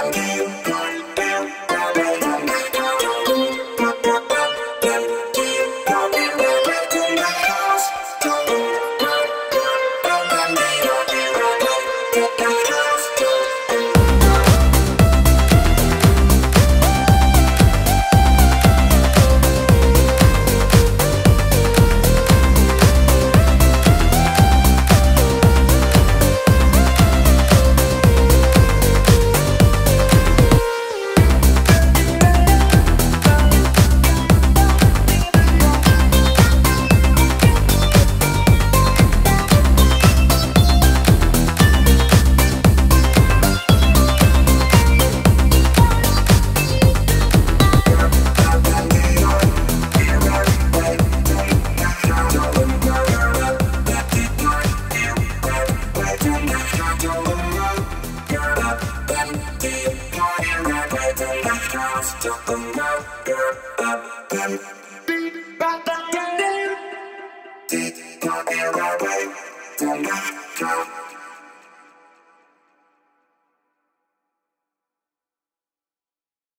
Bye. Just a